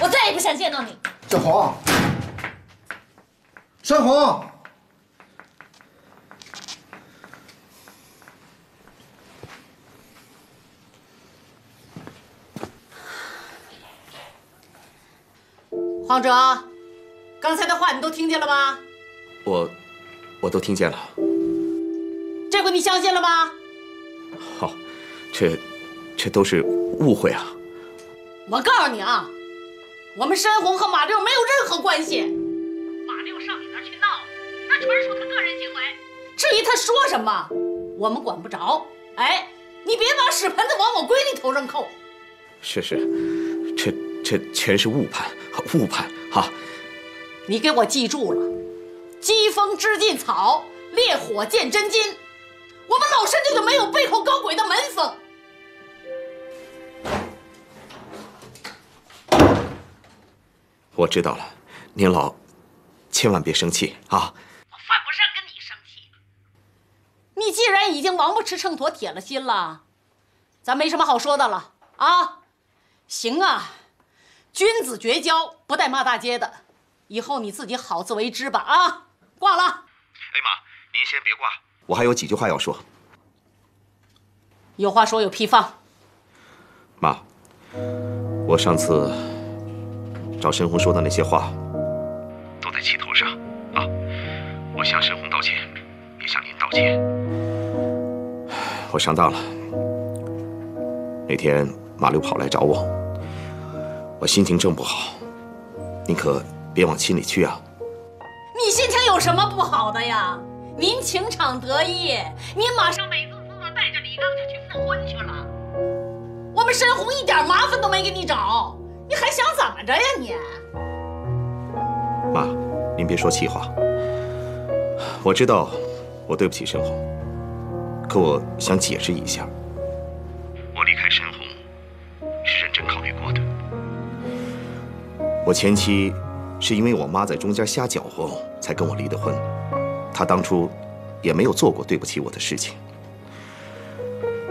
我再也不想见到你。小红，山红，黄哲，刚才的话你都听见了吗？我，我都听见了。这回你相信了吗？好，这，这都是误会啊。我告诉你啊，我们山红和马六没有任何关系。马六上你那儿去闹，那纯属他个人行为。至于他说什么，我们管不着。哎，你别把屎盆子往我闺女头上扣。是是，这这全是误判，误判哈。你给我记住了，疾风知劲草，烈火见真金。我们老申家就没有背后搞鬼的门风。我知道了，您老千万别生气啊！我犯不上跟你生气。你既然已经王八吃秤砣铁了心了，咱没什么好说的了啊！行啊，君子绝交不带骂大街的，以后你自己好自为之吧啊！挂了。哎妈，您先别挂，我还有几句话要说。有话说有屁放。妈，我上次。找申红说的那些话，都在气头上啊！我向申红道歉，也向您道歉。我上当了。那天马六跑来找我，我心情正不好，您可别往心里去啊。你心情有什么不好的呀？您情场得意，您马上美滋滋的带着李刚就去复婚去了。我们申红一点麻烦都没给你找。你还想怎么着呀你？妈，您别说气话。我知道我对不起申红，可我想解释一下。我离开申红是认真考虑过的。我前妻是因为我妈在中间瞎搅和，才跟我离的婚。她当初也没有做过对不起我的事情。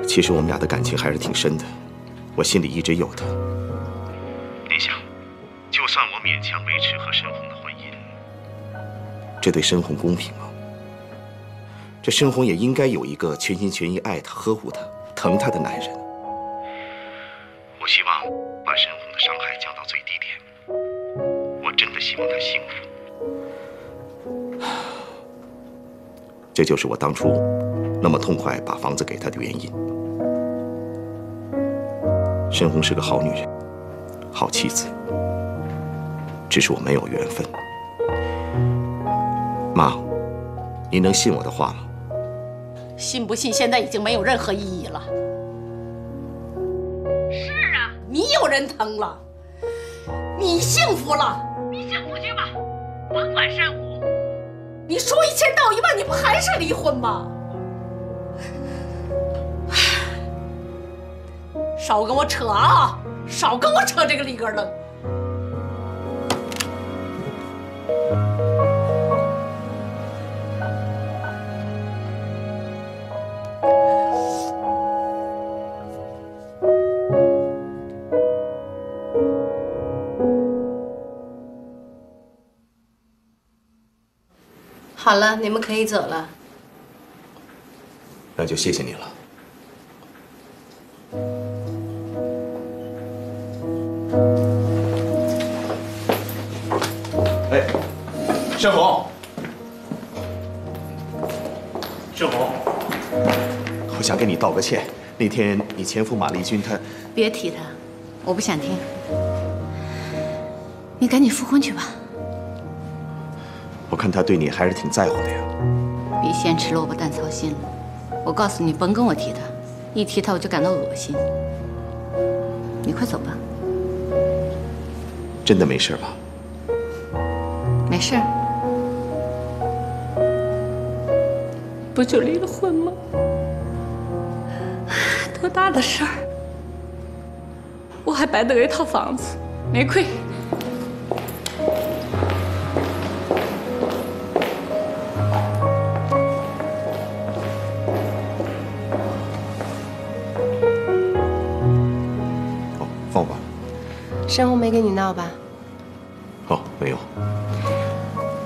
其实我们俩的感情还是挺深的，我心里一直有的。算我勉强维持和申红的婚姻，这对申红公平吗？这申红也应该有一个全心全意爱她、呵护她、疼她的男人。我希望把申红的伤害降到最低点。我真的希望她幸福。这就是我当初那么痛快把房子给她的原因。申红是个好女人，好妻子。只是我没有缘分，妈，你能信我的话吗？信不信现在已经没有任何意义了。是啊，你有人疼了，你幸福了，你幸福去吧，甭管珊瑚。你说一千道一万，你不还是离婚吗？少跟我扯啊，少跟我扯这个里格楞。好了，你们可以走了。那就谢谢你了。哎，盛红，盛红，我想跟你道个歉。那天你前夫马丽君他……别提他，我不想听。你赶紧复婚去吧。我看他对你还是挺在乎的呀。别先吃萝卜淡操心了。我告诉你，甭跟我提他，一提他我就感到恶心。你快走吧。真的没事吧？没事。不就离了婚吗？多大的事儿？我还白得了一套房子，没亏。没跟你闹吧？哦，没有。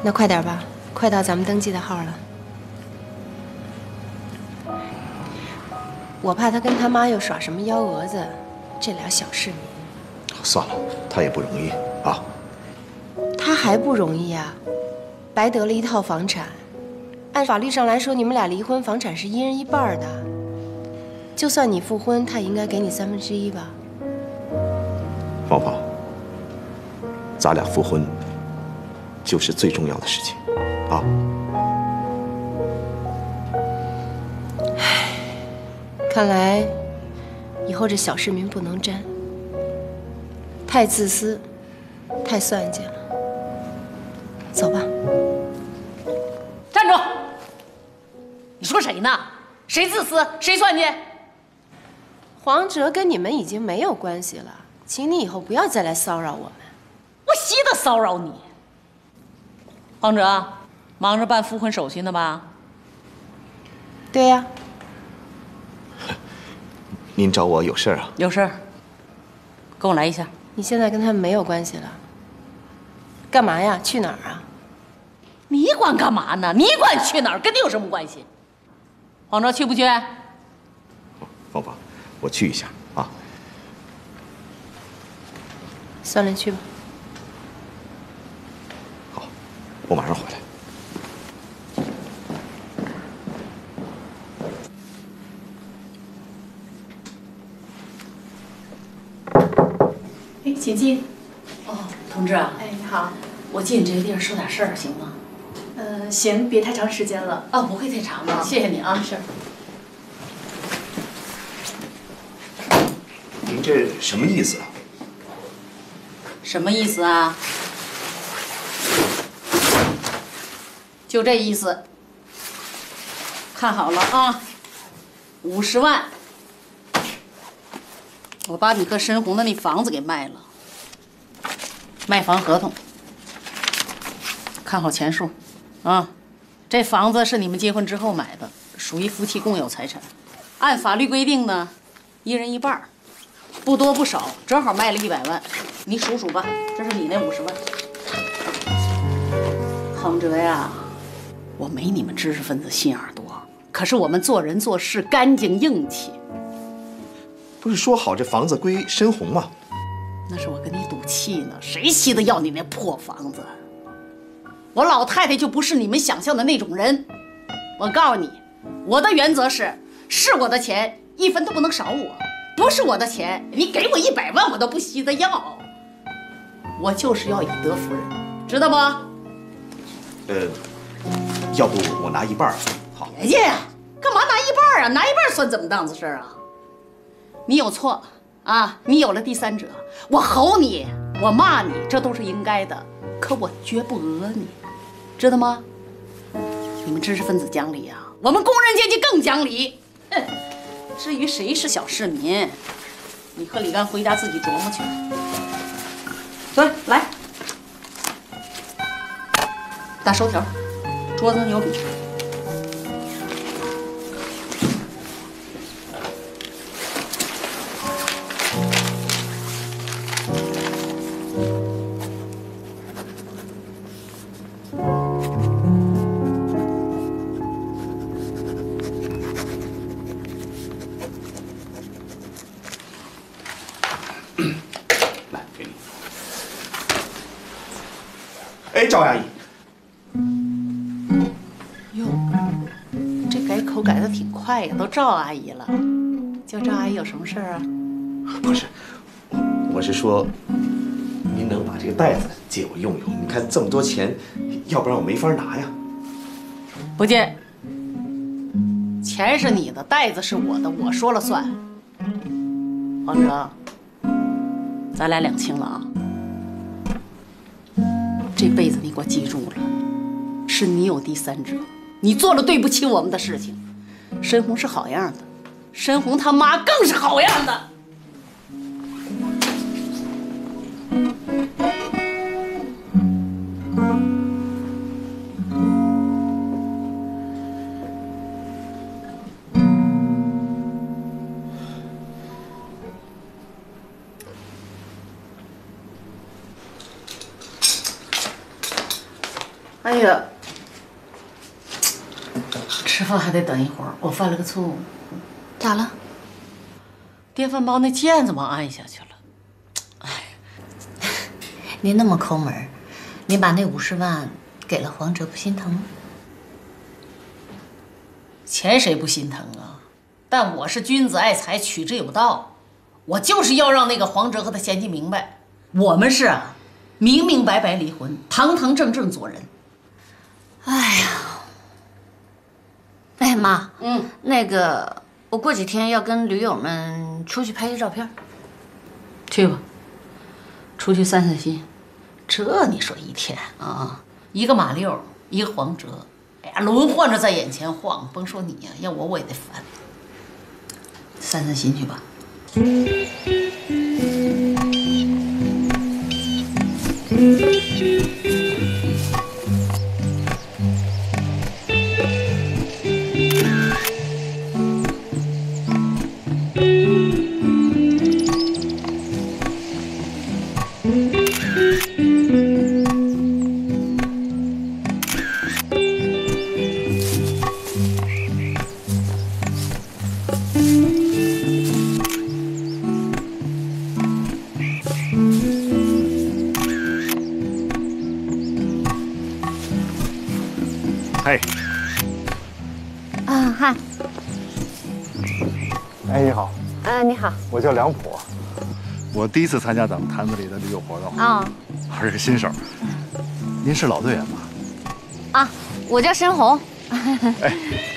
那快点吧，快到咱们登记的号了。我怕他跟他妈又耍什么幺蛾子，这俩小市民。算了，他也不容易啊。他还不容易啊，白得了一套房产。按法律上来说，你们俩离婚，房产是一人一半的。就算你复婚，他也应该给你三分之一吧？芳芳，咱俩复婚就是最重要的事情啊。唉，看来以后这小市民不能沾，太自私，太算计了。走吧。站住！你说谁呢？谁自私？谁算计？黄哲跟你们已经没有关系了，请你以后不要再来骚扰我们。我稀得骚扰你。黄哲，忙着办复婚手续呢吧？对呀。您找我有事儿啊？有事儿。跟我来一下。你现在跟他们没有关系了。干嘛呀？去哪儿啊？你管干嘛呢？你管去哪儿？跟你有什么关系？黄哲去不去？芳芳，我去一下啊。算了，去吧。好，我马上回来。哎，请进。哦，同志啊。哎，你好。我借你这个地儿说点事儿，行吗？呃，行，别太长时间了。哦，不会太长的。谢谢你啊。是。您这什么意思啊？什么意思啊？就这意思。看好了啊，五十万，我把你和申红的那房子给卖了，卖房合同。看好钱数，啊，这房子是你们结婚之后买的，属于夫妻共有财产。按法律规定呢，一人一半。不多不少，正好卖了一百万，你数数吧，这是你那五十万。恒哲呀，我没你们知识分子心眼多，可是我们做人做事干净硬气。不是说好这房子归申红吗？那是我跟你赌气呢，谁稀得要你那破房子？我老太太就不是你们想象的那种人。我告诉你，我的原则是，是我的钱，一分都不能少我。不是我的钱，你给我一百万，我都不稀得要。我就是要以德服人，知道不？呃，要不我拿一半好。别介呀，干嘛拿一半啊？拿一半算怎么档子事啊？你有错啊？你有了第三者，我吼你，我骂你，这都是应该的。可我绝不讹你，知道吗？你们知识分子讲理呀，我们工人阶级更讲理。哼。至于谁是小市民，你和李干回家自己琢磨去。走，来，打收条，桌子上有笔。赵阿姨，快呀，都赵阿姨了。叫赵阿姨有什么事儿啊？不是，我是说，您能把这个袋子借我用用？你看这么多钱，要不然我没法拿呀。不借，钱是你的，袋子是我的，我说了算。王哲，咱俩两清了啊。这辈子你给我记住了，是你有第三者，你做了对不起我们的事情。申红是好样的，申红他妈更是好样的。哎呀。吃饭还得等一会。我犯了个错误，咋了？电饭煲那键怎么按下去了。哎 您那么抠门，您把那五十万给了黄哲，不心疼吗？钱谁不心疼啊？但我是君子爱财，取之有道，我就是要让那个黄哲和他贤妻明白，我们是啊，明明白白离婚，堂堂正正做人。哎呀，哎妈，嗯，那个我过几天要跟驴友们出去拍些照片。去吧，出去散散心。这你说一天啊，一个马六，一个黄哲，哎呀，轮换着在眼前晃。甭说你呀，要我我也得烦。散散心去吧。嘿，啊嗨，哎，你好，啊你好，我叫梁普，我第一次参加咱们坛子里的旅游活动，啊我是个新手。您是老队员吧？啊，我叫申红。哎，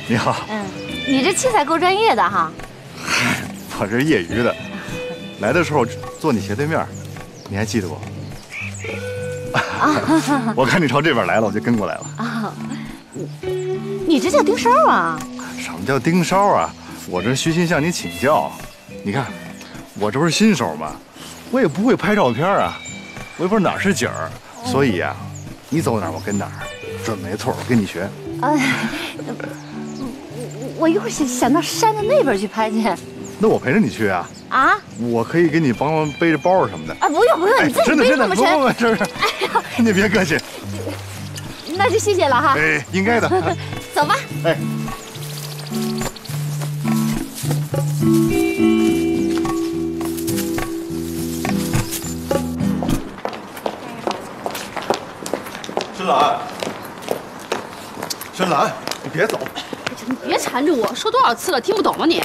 你好，嗯，你这器材够专业的哈。我这是业余的。来的时候坐你斜对面，你还记得我？我看你朝这边来了，我就跟过来了。啊，你这叫盯梢啊？什么叫盯梢啊？我这虚心向你请教。你看，我这不是新手吗？我也不会拍照片啊，我也不知道哪儿是景儿，所以呀、你走哪儿我跟哪儿，准没错，我跟你学。哎，我我一会儿想想到山的那边去拍去。那我陪着你去啊，啊我可以给你帮忙背着包什么的。啊，不用不用，哎你自己真的真的，背那么沉，不不不，是不是，你别客气，那就谢谢了哈。哎，应该的。走吧。哎，深蓝，深蓝，你别走，你别缠着我，说多少次了，听不懂吗你？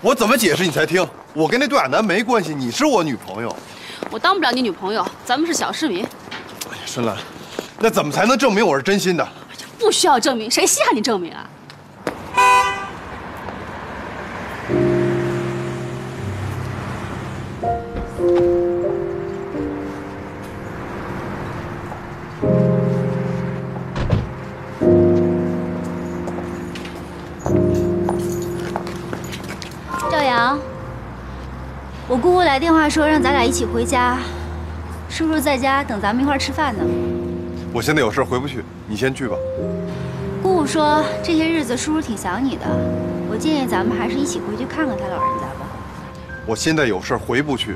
我怎么解释你才听？我跟那对亚男没关系，你是我女朋友。我当不了你女朋友，咱们是小市民，哎呀，深蓝，那怎么才能证明我是真心的？不需要证明，谁稀罕你证明啊？赵阳，我姑姑来电话说让咱俩一起回家，叔叔在家等咱们一块儿吃饭呢。我现在有事回不去，你先去吧。姑姑说这些日子叔叔挺想你的，我建议咱们还是一起回去看看他老人家吧。我现在有事回不去。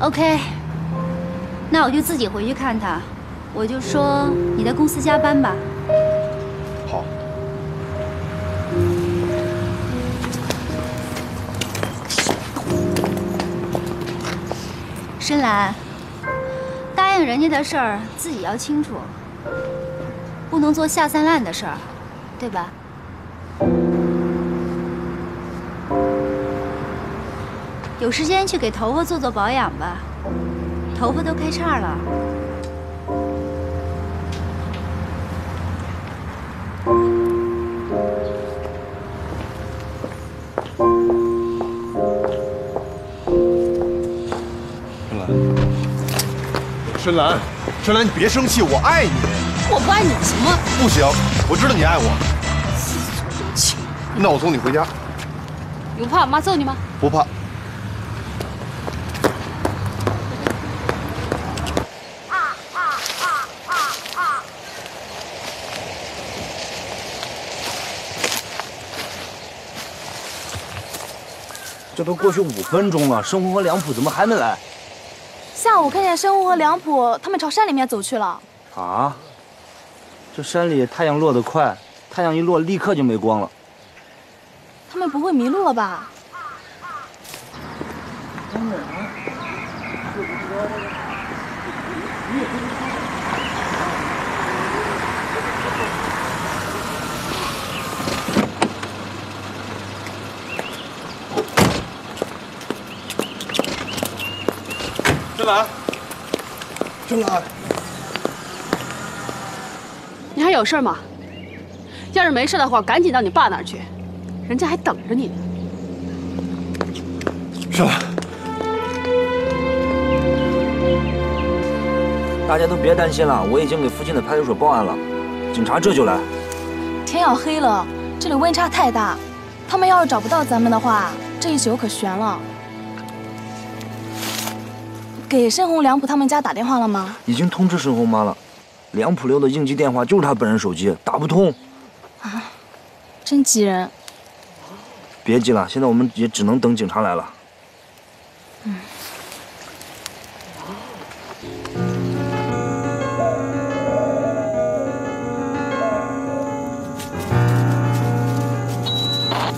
OK，那我就自己回去看他，我就说你在公司加班吧。好，深蓝，答应人家的事儿自己要清楚，不能做下三滥的事儿，对吧？有时间去给头发做做保养吧，头发都开叉了。深蓝，深蓝，你别生气，我爱你。我不爱你行吗？不行，我知道你爱我。那我送你回家，你不怕我妈揍你吗？不怕。这都过去五分钟了，生活和梁普怎么还没来？下午看见申红和梁普他们朝山里面走去了。啊？这山里太阳落得快，太阳一落立刻就没光了。他们不会迷路了吧？深蓝，深蓝，你还有事吗？要是没事的话，赶紧到你爸那儿去，人家还等着你呢。深蓝，大家都别担心了，我已经给附近的派出所报案了，警察这就来。天要黑了，这里温差太大，他们要是找不到咱们的话，这一宿可悬了。给申红、梁普他们家打电话了吗？已经通知申红妈了，梁普留的应急电话就是他本人手机，打不通。啊，真急人。别急了，现在我们也只能等警察来了。嗯。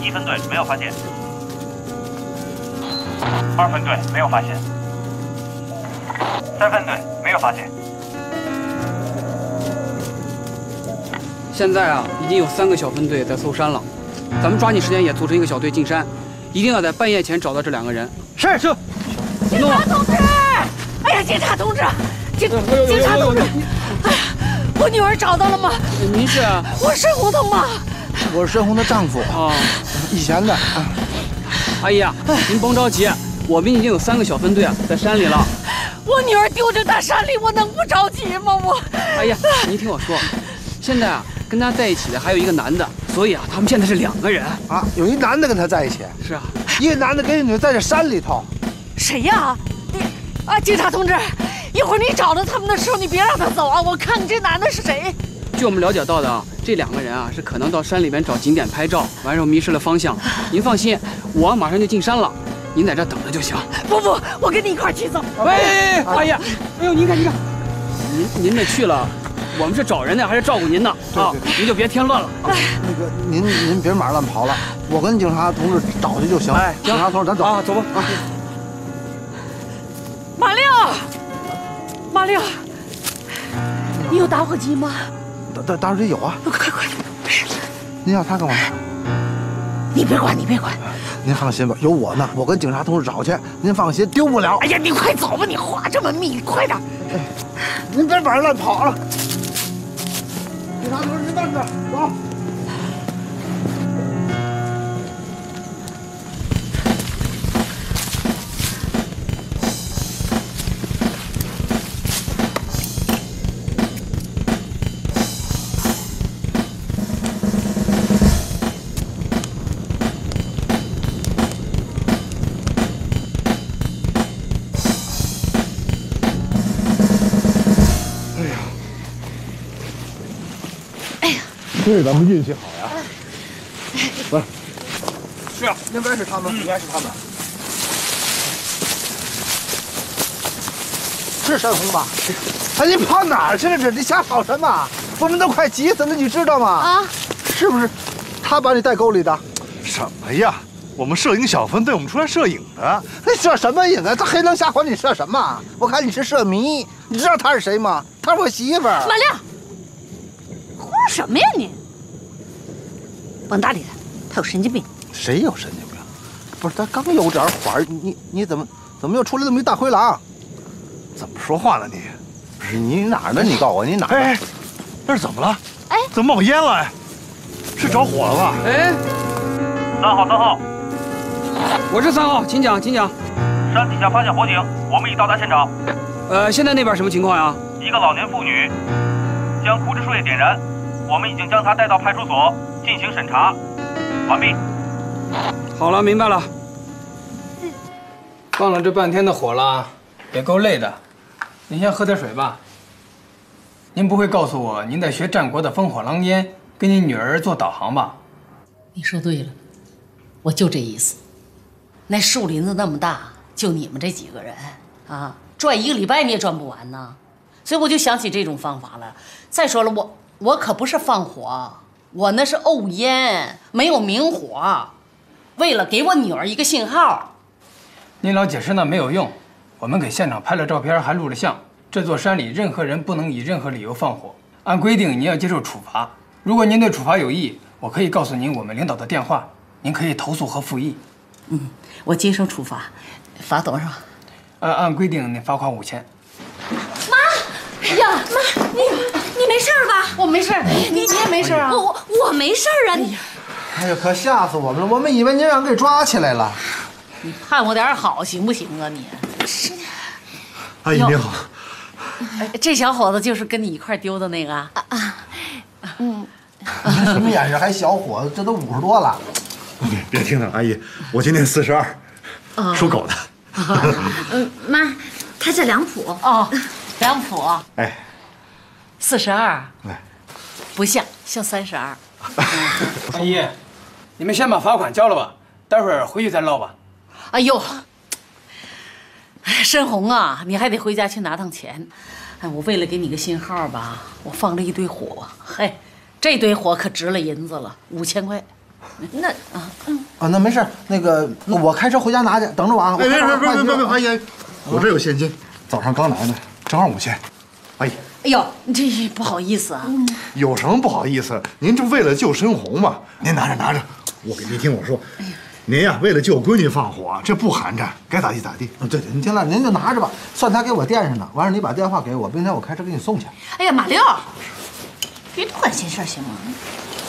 一分队没有发现，二分队没有发现，三分队没有发现。现在啊，已经有三个小分队在搜山了，咱们抓紧时间也组成一个小队进山，一定要在半夜前找到这两个人。是是。警察同志，哎呀，警察同志，警警察同志，哎呀，我女儿找到了吗？您是？我是胡同妈。我是申红的丈夫啊，以前的。阿姨啊，您甭着急，我们已经有三个小分队啊在山里了。我女儿丢在大山里，我能不着急吗？我。阿姨，您听我说，现在啊，跟她在一起的还有一个男的，所以啊，他们现在是两个人啊。有一男的跟她在一起。是啊，一个男的跟一女的在这山里头。谁呀？你啊，警察同志，一会儿你找到他们的时候，你别让他走啊！我看看这男的是谁。据我们了解到的啊，这两个人啊是可能到山里面找景点拍照，完事后迷失了方向。您放心，我马上就进山了，您在这等着就行。不不，我跟你一块去走。喂，阿姨，哎呦，您看您看，您您这去了，我们是找人呢还是照顾您呢啊？您就别添乱了。那个您您别马乱跑了，我跟警察同志找去就行。哎，警察同志，咱走啊，走吧啊。马六，马六，你有打火机吗？打打火机有啊，快快！您要它干嘛？你别管，你别管。您放心吧，有我呢，我跟警察同志找去，您放心，丢不了。哎呀，你快走吧，你话这么密，快点！您别晚上乱跑了。警察同志，您慢点，走。这咱们运气好呀！不是，是啊，应该是他们，应该是他们，是山红吧？哎，你跑哪儿去了？这你瞎跑什么？我们都快急死了，你知道吗？啊，是不是他把你带沟里的？什么呀？我们摄影小分队，我们出来摄影的。你摄什么影啊？这黑灯瞎火，你摄什么？我看你是摄迷。你知道他是谁吗？他是我媳妇儿。马亮。胡说什么呀你！甭搭理他，他有神经病。谁有神经病？不是他刚有点火，你你怎么怎么又出来这么一大灰狼？怎么说话呢你？不是你哪儿呢？你告诉我你哪儿？哎，那是怎么了？哎，怎么冒烟了？哎，是着火了吧？哎，三号三号，我是三号，请讲，请讲。山底下发现火警，我们已到达现场。呃，现在那边什么情况呀？一个老年妇女将枯枝树叶点燃，我们已经将她带到派出所进行审查，完毕。好了，明白了。放了这半天的火了，也够累的。您先喝点水吧。您不会告诉我您在学战国的烽火狼烟，跟您女儿做导航吧？你说对了，我就这意思。那树林子那么大，就你们这几个人啊，转一个礼拜你也转不完呢。所以我就想起这种方法了。再说了，我我可不是放火，我那是沤烟，没有明火。为了给我女儿一个信号，您老解释那没有用。我们给现场拍了照片，还录了像。这座山里任何人不能以任何理由放火，按规定您要接受处罚。如果您对处罚有异，我可以告诉您我们领导的电话，您可以投诉和复议。嗯，我接受处罚，罚多少？按按规定，你罚款五千。妈，哎呀，妈，你你没事吧？我没事，你你也没事啊？我我我没事啊！你，哎呀，可吓死我们了！我们以为您让人给抓起来了。你盼我点好行不行啊？你是。阿姨您好。哎，这小伙子就是跟你一块丢的那个啊？啊，嗯。什么眼神？还小伙子？这都五十多了。别别听他，阿姨，我今年四十二，属狗的。嗯，妈，他叫梁普。哦，梁普。哎，四十二。哎，不像，像三十二。阿姨，你们先把罚款交了吧，待会儿回去再唠吧。哎呦，申红啊，你还得回家去拿趟钱。哎，我为了给你个信号吧，我放了一堆火。嘿，这堆火可值了银子了，五千块。那啊嗯啊，那没事，那个我开车回家拿去，等着我啊。别别别别别别，阿姨，我这有现金，早上刚来的，正好五千。阿姨，哎呦，这 不好意思啊。有什么不好意思？您这为了救申红嘛，您拿着拿着。我给您听我说，您呀为了救闺女放火，这不寒碜，该咋地咋地。对对，您听了，您就拿着吧，算他给我垫上的。完事你把电话给我，明天我开车给你送去。哎呀，马六，别多管闲事行吗？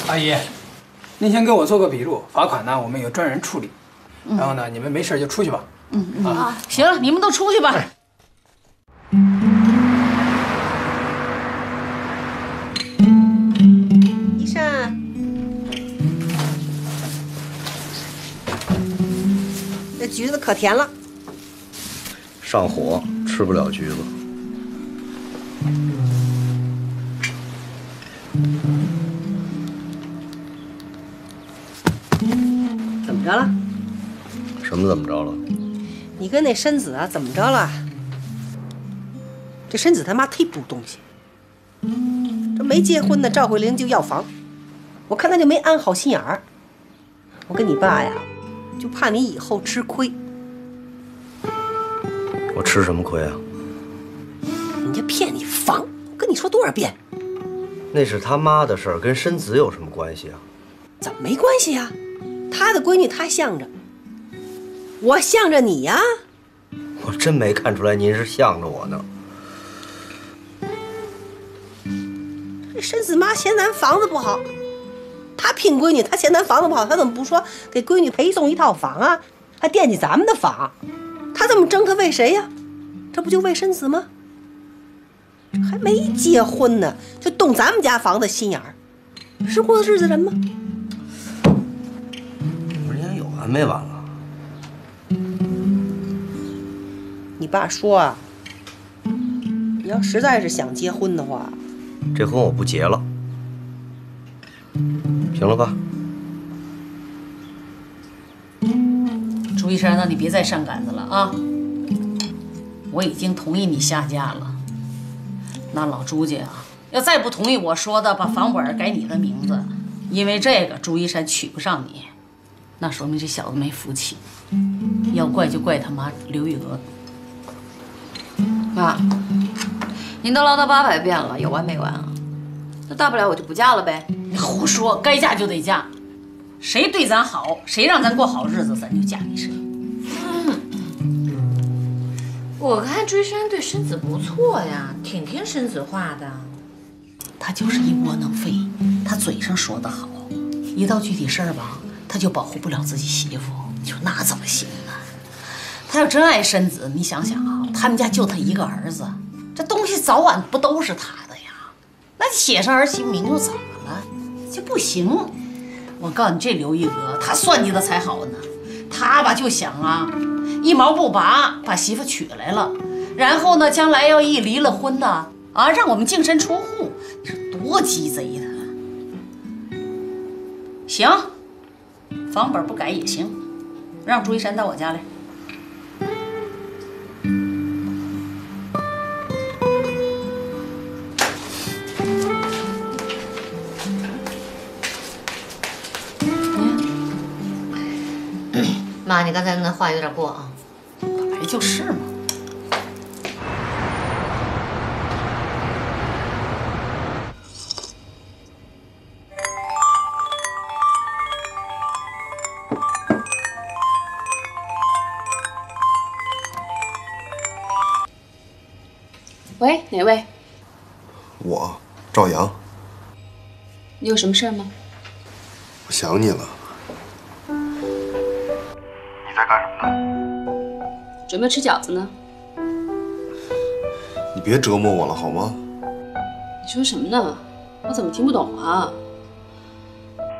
阿姨。您先给我做个笔录，罚款呢我们有专人处理。然后呢，你们没事就出去吧。嗯嗯啊，行了，你们都出去吧。医这橘子可甜了。上火，吃不了橘子。怎么着了？什么怎么着了？你跟那申子啊怎么着了？这申子他妈忒不东西，这没结婚呢，赵慧玲就要房，我看他就没安好心眼儿。我跟你爸呀，就怕你以后吃亏。我吃什么亏啊？人家骗你房，我跟你说多少遍？那是他妈的事儿，跟申子有什么关系啊？怎么没关系呀？他的闺女他向着，我向着你呀。我真没看出来您是向着我呢。这申子妈嫌咱房子不好，他聘闺女，他嫌咱房子不好，他怎么不说给闺女陪送一套房啊？还惦记咱们的房，他这么争，他为谁呀？这不就为身子吗？这还没结婚呢，就动咱们家房子心眼儿，是过日子人吗？完没完了？你爸说啊，你要实在是想结婚的话，这婚我不结了，行了吧？朱一山，那你别再上杆子了啊！我已经同意你下嫁了。那老朱家啊，要再不同意我说的，把房本改你的名字，因为这个朱一山娶不上你。那说明这小子没福气，要怪就怪他妈刘玉娥。妈，您都唠叨八百遍了，有完没完啊？那大不了我就不嫁了呗。你胡说，该嫁就得嫁，谁对咱好，谁让咱过好日子，咱就嫁给谁。我看追山对身子不错呀，挺听身子话的。他就是一窝囊废，他嘴上说的好，一到具体事儿吧。他就保护不了自己媳妇，你说那怎么行啊？他要真爱身子，你想想啊，他们家就他一个儿子，这东西早晚不都是他的呀？那写上儿媳名又怎么了？就不行？我告诉你，这刘一娥他算计的才好呢。他吧就想啊，一毛不拔把媳妇娶来了，然后呢，将来要一离了婚呢，啊，让我们净身出户，你说多鸡贼他！行。房本不改也行，让朱一山到我家来。你刚才那话有点过啊。本来就是嘛。喂，哪位？我赵阳，你有什么事儿吗？我想你了。你在干什么呢？准备吃饺子呢。你别折磨我了好吗？你说什么呢？我怎么听不懂啊？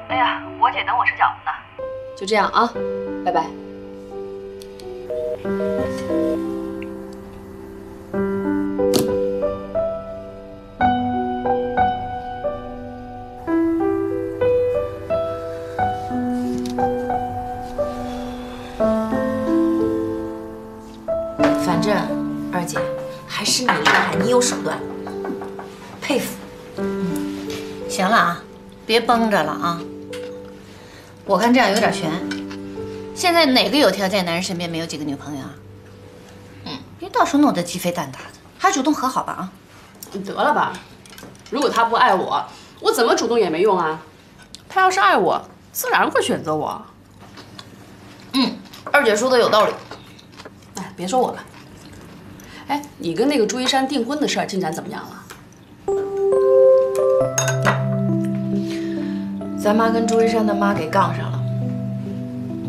哎呀，我姐等我吃饺子呢。就这样啊，拜拜。别绷着了啊。我看这样有点悬。现在哪个有条件男人身边没有几个女朋友啊？嗯，别到时候弄得鸡飞蛋打的，还主动和好吧啊？你得了吧，如果他不爱我，我怎么主动也没用啊。他要是爱我，自然会选择我。嗯，二姐说的有道理。哎，别说我了。哎，你跟那个朱一山订婚的事儿进展怎么样了？咱妈跟朱一山的妈给杠上了，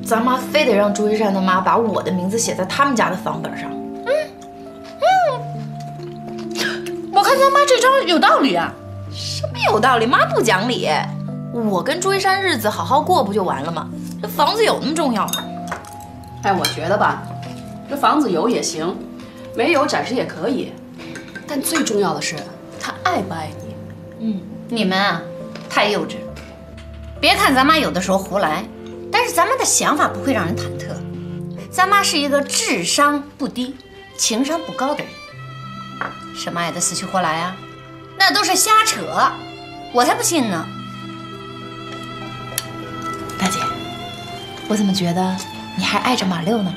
咱妈非得让朱一山的妈把我的名字写在他们家的房本上。嗯嗯，我看咱妈这招有道理啊。什么有道理？妈不讲理。我跟朱一山日子好好过不就完了吗？这房子有那么重要吗？哎，我觉得吧，这房子有也行，没有暂时也可以，但最重要的是他爱不爱你。嗯，你们啊，太幼稚。别看咱妈有的时候胡来，但是咱妈的想法不会让人忐忑。咱妈是一个智商不低、情商不高的人，什么爱的死去活来啊，那都是瞎扯，我才不信呢。大姐，我怎么觉得你还爱着马六呢？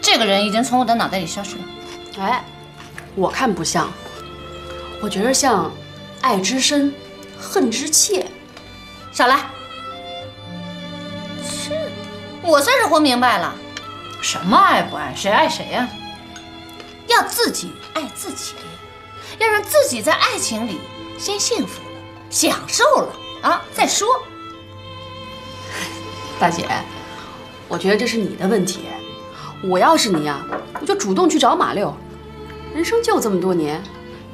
这个人已经从我的脑袋里消失了。哎，我看不像，我觉得像爱之深，恨之切。少来！切，我算是活明白了，什么爱不爱，谁爱谁呀、要自己爱自己，要让自己在爱情里先幸福了，享受了啊，再说。大姐，我觉得这是你的问题。我要是你呀、我就主动去找马六。人生就这么多年，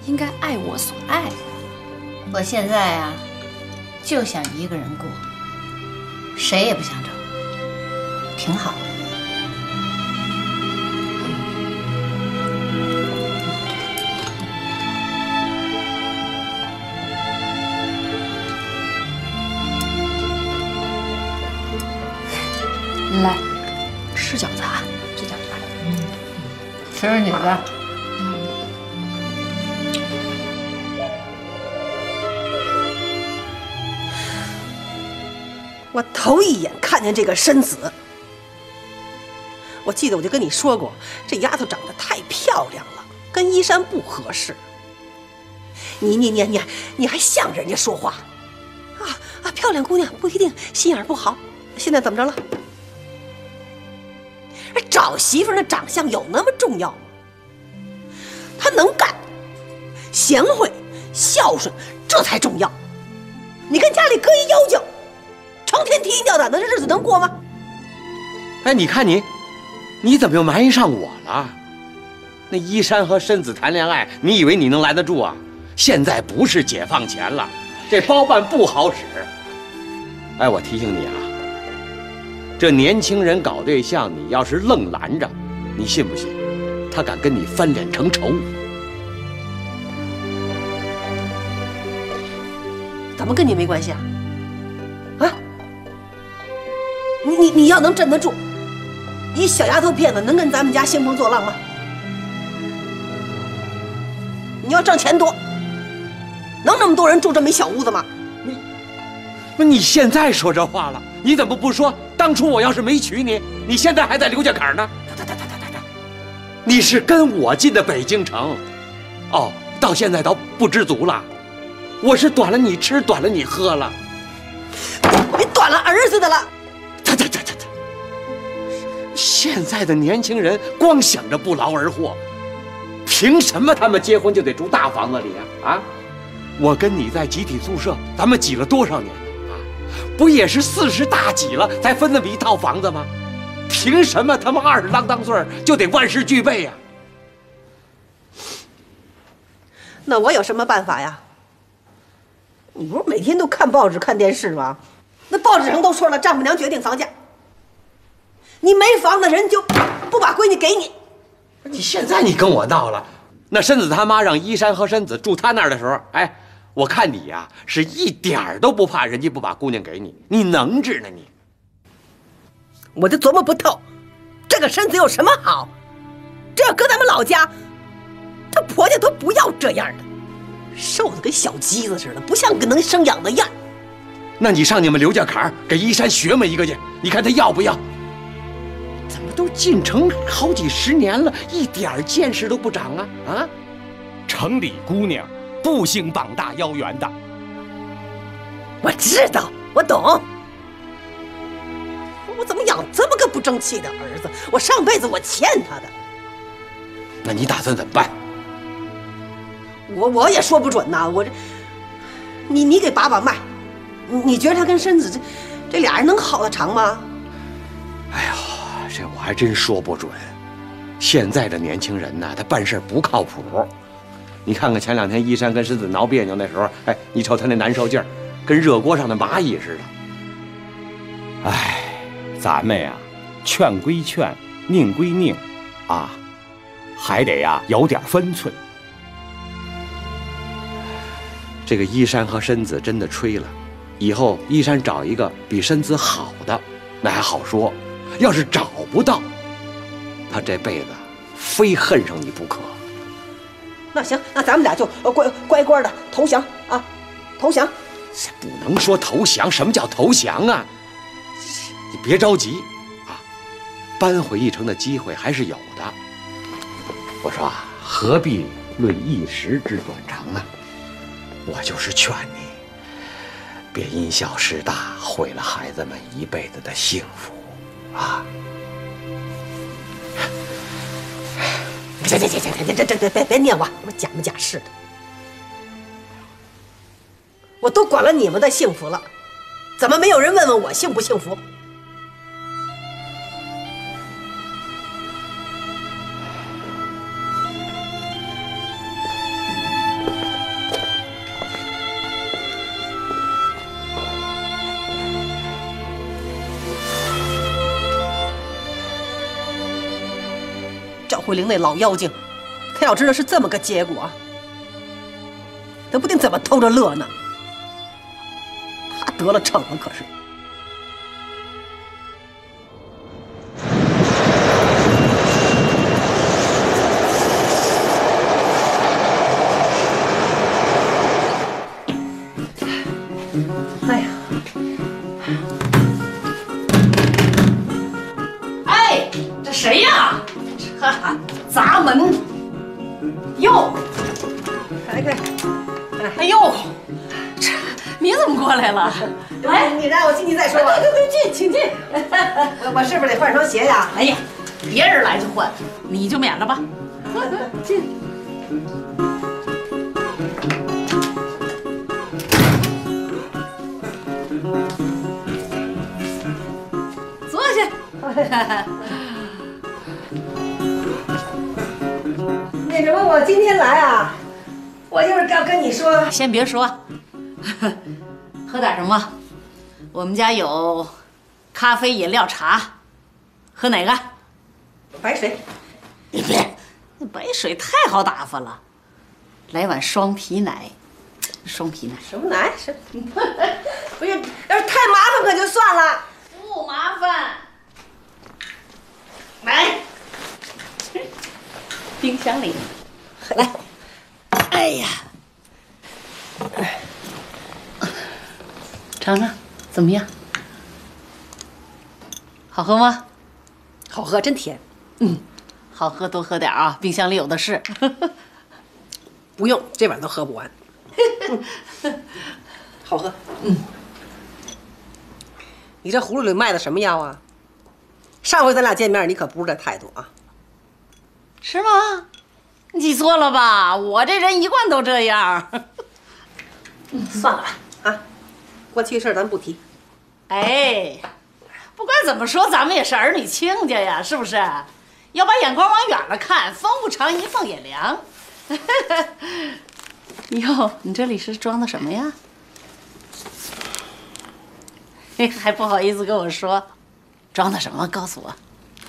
应该爱我所爱。我现在呀、就想一个人过，谁也不想找，挺好。来，吃饺子啊，吃饺子。吃你的。头一眼看见这个身子，我记得我就跟你说过，这丫头长得太漂亮了，跟依山不合适。你你你你你还向人家说话，啊啊！漂亮姑娘不一定心眼不好。现在怎么着了？找媳妇那长相有那么重要吗？她能干，贤惠，孝顺，这才重要。你跟家里搁一妖精，成天提心吊胆的，这日子能过吗？哎，你看你，你怎么又埋怨上我了？那依山和申子谈恋爱，你以为你能拦得住啊？现在不是解放前了，这包办不好使。哎，我提醒你啊，这年轻人搞对象，你要是愣拦着，你信不信？他敢跟你翻脸成仇？怎么跟你没关系啊？啊？你你你要能镇得住，一小丫头片子能跟咱们家兴风作浪吗？你要挣钱多，能那么多人住这么一小屋子吗？不，你现在说这话了，你怎么不说当初我要是没娶你，你现在还在刘家坎呢。你是跟我进的北京城，哦，到现在倒不知足了。我是短了你吃，短了你喝了。你短了儿子的了。现在的年轻人光想着不劳而获，凭什么他们结婚就得住大房子里呀？啊，我跟你在集体宿舍，咱们挤了多少年啊？不也是四十大几了才分那么一套房子吗？凭什么他们二十郎当岁就得万事俱备呀？那我有什么办法呀？你不是每天都看报纸、看电视吗？那报纸上都说了，丈母娘决定房价。你没房子，人就不把闺女给你。你现在你跟我闹了，那申子他妈让依山和申子住他那儿的时候，哎，我看你呀是一点儿都不怕人家不把姑娘给你，你能治呢你？我就琢磨不透，这个身子有什么好？这要搁咱们老家，她婆家都不要这样的，瘦的跟小鸡子似的，不像个能生养的样。那你上你们刘家坎儿给依山学么一个去，你看他要不要？都进城好几十年了，一点见识都不长啊啊！城里姑娘不兴膀大腰圆的。我知道，我懂。我怎么养这么个不争气的儿子？我上辈子我欠他的。那你打算怎么办？我我也说不准呐。我这，你你给把把脉，你你觉得他跟申子这这俩人能好得长吗？哎呀，这我还真说不准。现在的年轻人呐，他办事不靠谱。你看看前两天依山跟申子闹别扭那时候，哎，你瞅他那难受劲儿，跟热锅上的蚂蚁似的。哎。咱们呀，劝归劝，宁归宁，啊，还得呀有点分寸。这个依山和申子真的吹了，以后依山找一个比申子好的，那还好说；要是找不到，他这辈子非恨上你不可。那行，那咱们俩就乖乖乖的投降啊，投降。这不能说投降，什么叫投降啊？你别着急，啊，扳回一城的机会还是有的。我说啊，何必论一时之短长呢？我就是劝你，别因小失大，毁了孩子们一辈子的幸福，啊！行行行行行，这这这别别念我，我假模假式的，我都管了你们的幸福了，怎么没有人问问我幸不幸福？慧玲那老妖精，她要知道是这么个结果，她不定怎么偷着乐呢。她得了逞了，可是。来，你让我进去再说。对对对，进，请进。我 我是不是得换双鞋呀？哎呀，别人来就换，你就免了吧。进。坐下。那什么，我今天来啊，我就是要跟你说。先别说。喝点什么？我们家有咖啡、饮料、茶，喝哪个？白水。你别，那白水太好打发了。来碗双皮奶，双皮奶。什么奶？什？不是，要是太麻烦可就算了。不麻烦。来，冰箱里。来。哎呀。尝尝，怎么样？好喝吗？好喝，真甜。嗯，好喝多喝点啊，冰箱里有的是。不用，这碗都喝不完。好喝。嗯。你这葫芦里卖的什么药啊？上回咱俩见面，你可不是这态度啊。是吗？你记错了吧？我这人一贯都这样。算了吧，啊，过去的事咱不提。哎，不管怎么说，咱们也是儿女亲家呀，是不是？要把眼光往远了看，风不长，一放眼凉。哟，你这里是装的什么呀？还不好意思跟我说，装的什么？告诉我。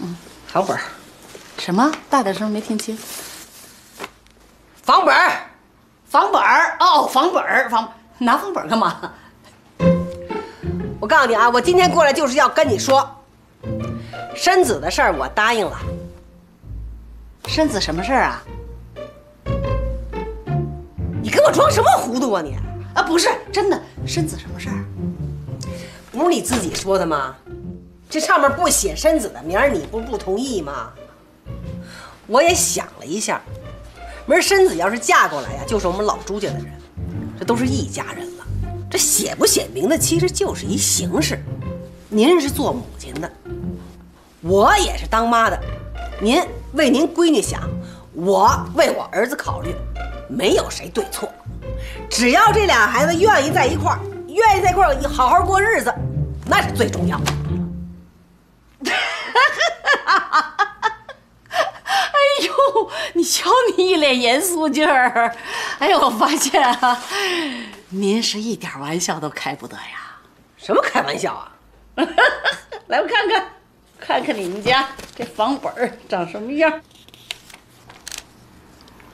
嗯，房本。什么？大点声，没听清。房本，房本哦，房本房拿房本干嘛？我告诉你啊，我今天过来就是要跟你说，申子的事儿我答应了。申子什么事儿啊？你给我装什么糊涂啊你？啊，不是真的，申子什么事儿？不是你自己说的吗？这上面不写申子的名儿，你不不同意吗？我也想了一下，明儿申子要是嫁过来呀，就是我们老朱家的人，这都是一家人了。这写不写名字其实就是一形式。您是做母亲的，我也是当妈的。您为您闺女想，我为我儿子考虑，没有谁对错，只要这俩孩子愿意在一块儿。愿意在一块儿好好过日子，那是最重要的。哎呦，你瞧你一脸严肃劲儿！哎呦，我发现啊，您是一点玩笑都开不得呀。什么开玩笑啊？来，我看看，看看你们家这房本长什么样。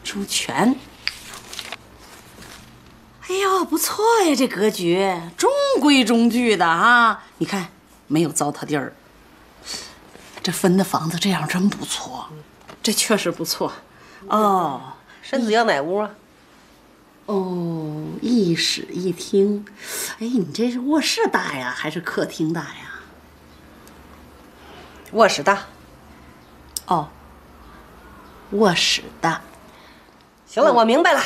朱全。哎呦，不错呀，这格局中规中矩的啊！你看，没有糟蹋地儿。这分的房子这样真不错，这确实不错。哦，申子要哪屋啊？哦，一室一厅。哎，你这是卧室大呀，还是客厅大呀？卧室大。哦，卧室大。行了，我明白了。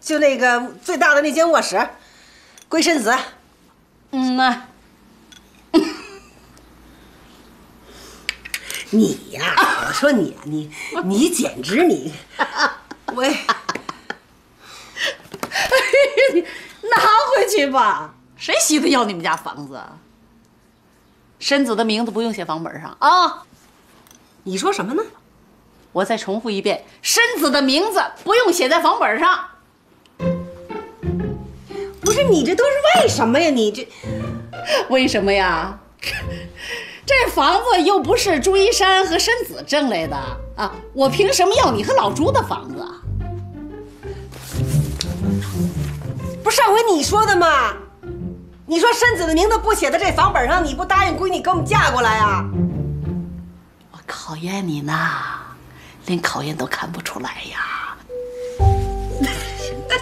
就那个最大的那间卧室，归身子。嗯呐。你呀，我说你，你你简直你，我，拿回去吧。谁稀得要你们家房子？申子的名字不用写房本上啊。你说什么呢？我再重复一遍，申子的名字不用写在房本上。不是你这都是为什么呀？你这 为什么呀？这房子又不是朱一山和申子挣来的啊！我凭什么要你和老朱的房子？不是上回你说的吗？你说申子的名字不写在这房本上，你不答应闺女给我们嫁过来啊？我考验你呢，连考验都看不出来呀！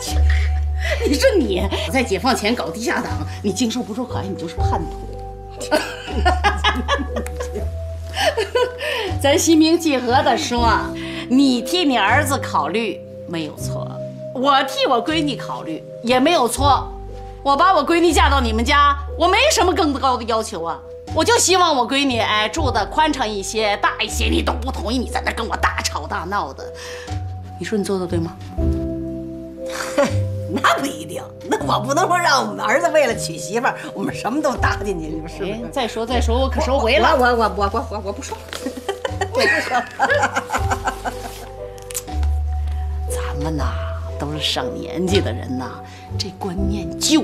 行行。你说你在解放前搞地下党，你经受不住考验，你就是叛徒。咱心平气和的说，你替你儿子考虑没有错，我替我闺女考虑也没有错。我把我闺女嫁到你们家，我没什么更高的要求啊，我就希望我闺女哎住的宽敞一些、大一些。你都不同意，你在那跟我大吵大闹的，你说你做的对吗？那不一定，那我不能说让我们儿子为了娶媳妇儿，我们什么都搭进去，是不是？再说再说，我可收回了。我我我我我我不说，我不说。咱们呐，都是上年纪的人呐，这观念旧、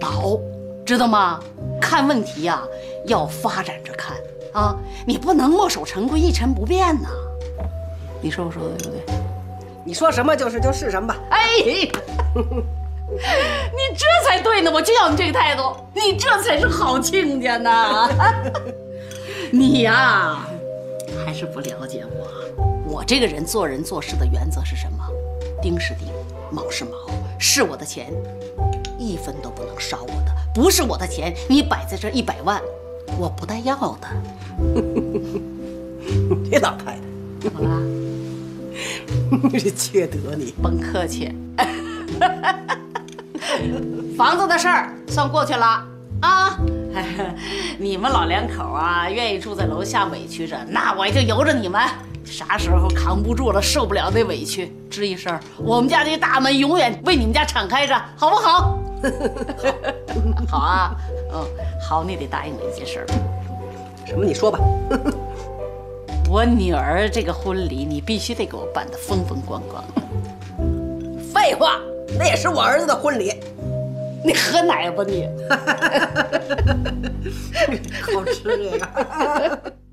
老，知道吗？看问题呀，要发展着看啊，你不能墨守成规、一成不变呐。你说我说的对不对？你说什么就是就是什么吧。哎，你这才对呢，我就要你这个态度，你这才是好亲家呢。你呀，还是不了解我。我这个人做人做事的原则是什么？丁是丁，卯是卯，是我的钱，一分都不能少我的。不是我的钱，你摆在这一百万，我不带要的。这老太太怎么了？你 这缺德你！甭客气。房子的事儿算过去了啊！你们老两口啊，愿意住在楼下委屈着，那我也就由着你们。啥时候扛不住了，受不了那委屈，吱一声，我们家这大门永远为你们家敞开着，好不好？好啊，嗯，好，你得答应我一件事儿。什么？你说吧。我女儿这个婚礼，你必须得给我办得风风光光的。废话，那也是我儿子的婚礼。你喝奶吧你！好吃呀！